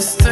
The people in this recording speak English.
to